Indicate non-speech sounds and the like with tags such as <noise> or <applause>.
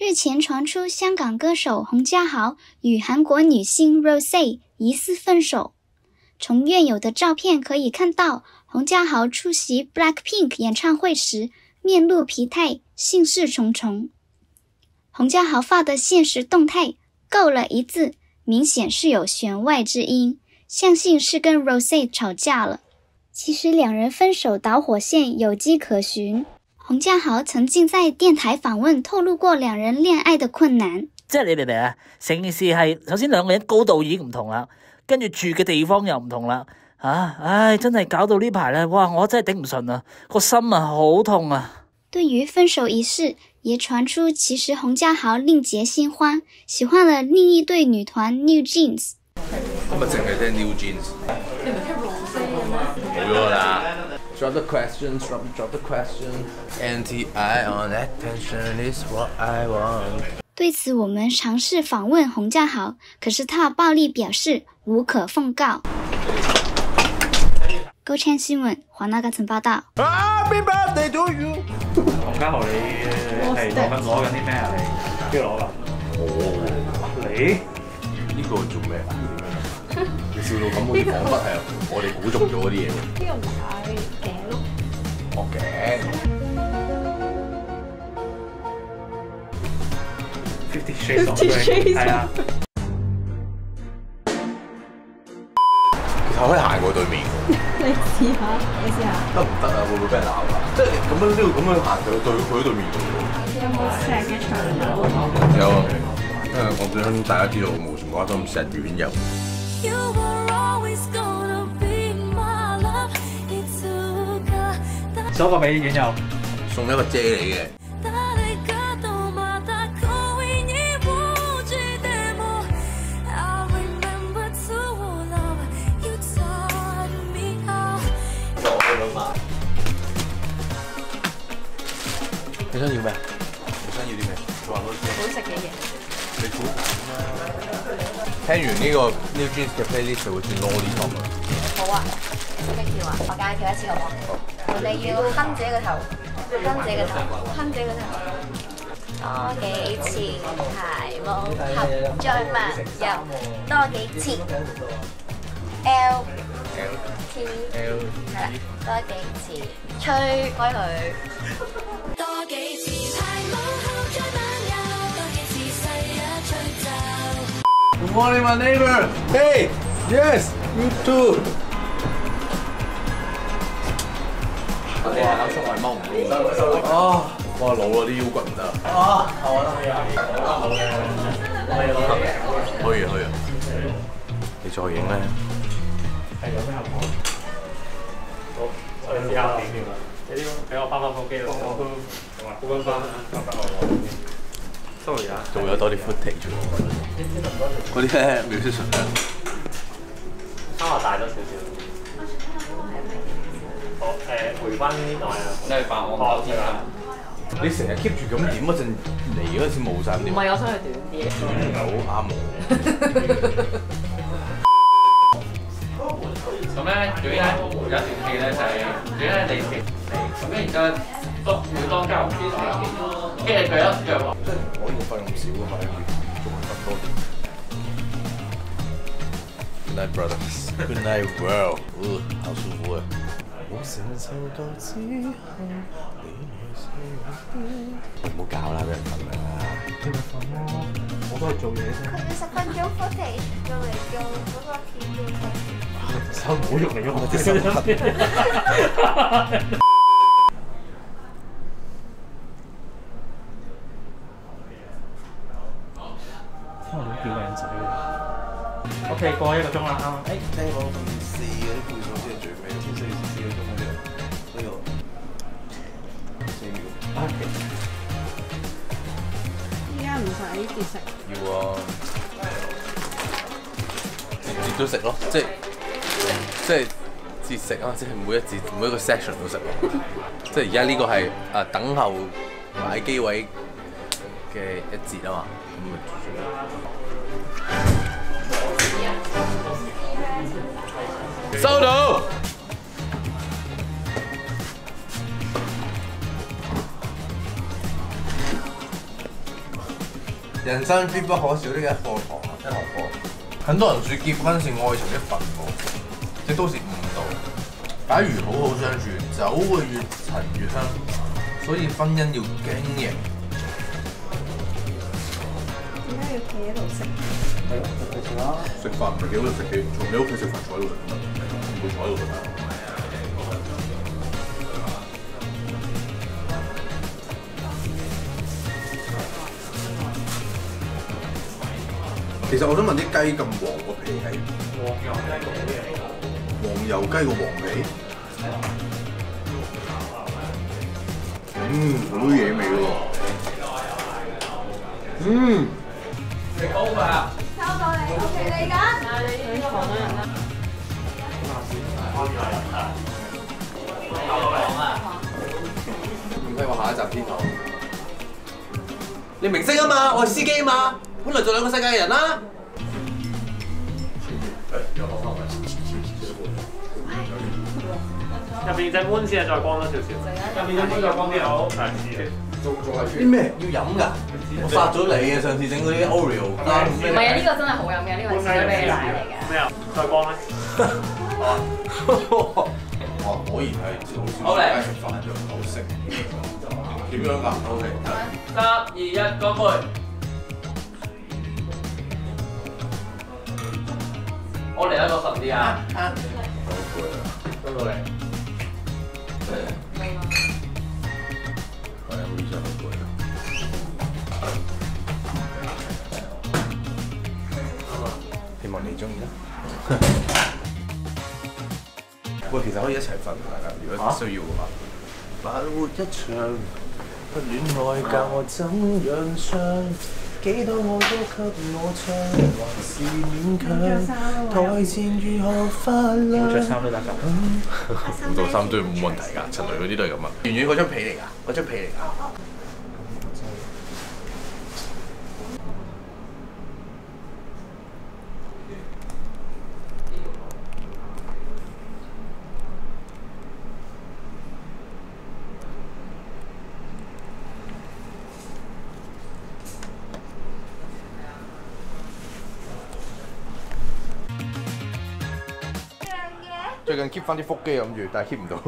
日前传出香港歌手洪家豪与韩国女星 Rose 疑似分手。从院友的照片可以看到，洪家豪出席 Blackpink 演唱会时面露疲态，心事重重。洪家豪发的现实动态“够了”一字，明显是有弦外之音，相信是跟 Rose 吵架了。其实两人分手导火线有迹可循。洪家豪曾经在电台访问透露过两人恋愛的困難。即係你明唔明啊？成件事係首先兩個人高度已經唔同啦，跟住住嘅地方又唔同啦。啊，唉，真係搞到呢排咧，哇！我真係頂唔順啊，個心啊好痛啊。對於分手一事，也傳出其實洪家豪另結新歡，喜歡了另一對女團 New Jeans。咁咪淨係聽 New Jeans。冇咗啦。Drop the question, drop drop the question. NTI on attention is what I want. 对此，我们尝试访问洪家豪，可是他暴力表示无可奉告。高千新闻，华纳家曾报道。Happy birthday to you。洪家豪，你係攞緊攞緊啲咩啊？你邊度攞㗎？我你呢個做咩啊？你笑到咁，好似彷彿係我哋估中咗嗰啲嘢。呢個唔係頸咯。哦頸。Fifty Shades of Grey 係啊。其實可以行過對面。<laughs> 你試下，你試下。得唔得啊？會唔會俾人鬧啊？即係咁樣呢度咁樣行到對佢對面嘅喎。有冇石嘅牆啊？有啊，因為我想大家知道我無線嗰陣石院有。送個俾院友，送一個遮你嘅。你想要咩？你想要啲咩？做下多啲。好食嘅嘢。你估？聽完呢個 New Jeans 嘅 playlist 就會轉 Lollipop 啦。好啊，咩叫啊？我介紹一次好唔好？我哋要哼自己個頭，哼自己個頭，哼自己個頭。多幾次排舞合再慢入，多幾次 L T 係啦，多幾次吹開佢。多幾次排舞後再慢入，多幾次細一吹奏。Good morning, my neighbor. Hey, yes, you too. 唔到。啊！哇！老啊，啲腰骨唔得。啊！我得可以啊。可以啊，可以啊。你再影咧？係有咩效果？好，我哋試下點點啊！你呢個俾我翻返部機度，我都好緊翻翻翻我。Sorry 啊，仲有多啲 footage 喎。嗰啲咧 musician 咧。啱話大咗少少。回翻呢度啊！你係扮我好啲啦。你成日 keep 住咁點嗰陣嚟嗰陣時冇晒點？唔係，我想佢短啲。好啱我。咁咧，最咧有一段戲咧就係最咧你食咁跟然之後當每當交邊跟住佢一腳話，即係我呢個費咁少嘅咪仲係分多啲。Good night, brothers. Good night, world. 嗯，好舒服啊！我承受到之後，你唔好搞啦，俾人瞓啦。你咪瞓咯，我都係做嘢啫。佢要十分鐘 footage 用嚟做嗰個片段。<laughs> 手唔好用嚟用我隻手。<laughs> <laughs> OK，過一個鐘啦，啱啱。誒，聽講咁試嗰啲配數先係最尾，先需要試個鐘嗰啲。呢個四秒。OK。依家唔使節食。要啊，節都食咯，即係即係節食啊！即係每一節每一個 section 都食咯。<laughs> 即係而家呢個係啊等候買機位嘅一節啊嘛，咁咪收到。人生必不可少的一課堂啊，一學課。很多人說結婚是愛情的墳墓，這都是誤導。假如好好相處，酒會越陳越香，所以婚姻要經營。點解要企喺度食？食飯唔係幾好食幾，從你屋企食飯坐喺度其實我想問啲雞咁黃個皮係黃油雞個好嘢嚟。黃油雞個黃皮？嗯，好多嘢味喎。嗯。好啊！收到你，OK 你緊。唔計我下一集天堂。你明星啊嘛，我係司機啊嘛，本來做兩個世界嘅人啦。入面隻 moon 先係再光多少少，入面隻 moon 再光啲好，係是啲咩要飲㗎？我殺咗你啊！上次整嗰啲 Oreo 唔係啊，呢個真係好飲嘅，呢個係士多啤梨奶嚟嘅。咩啊？再光咧？<laughs> <laughs> 哇，果然係好嚟食飯就唔好食。點樣㗎？O K，三二一，乾杯！我嚟一個神啲啊！好攰啊！到嚟。係啊，好似真係好攰啊！希望你中意啦。<laughs> 喂，其實可以一齊瞓，大家如果需要嘅話。快活一場，不戀愛教我怎樣唱，幾多我都給我唱，還是勉強。台前如何發亮？着衫都得㗎。五到三都冇問題㗎，陳雷嗰啲都係咁啊。圓圓嗰張被嚟㗎，嗰張被嚟㗎。近 keep 翻啲腹肌諗住，但係 keep 唔到。